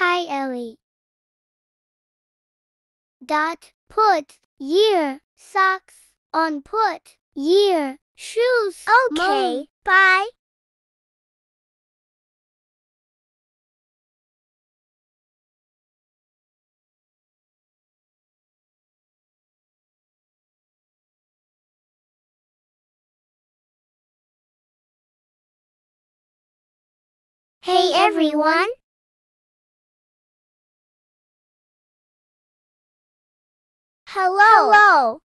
Hi Ellie. Dot put year socks on put year shoes. Okay, Mom. bye. Hey everyone. Hello. Hello.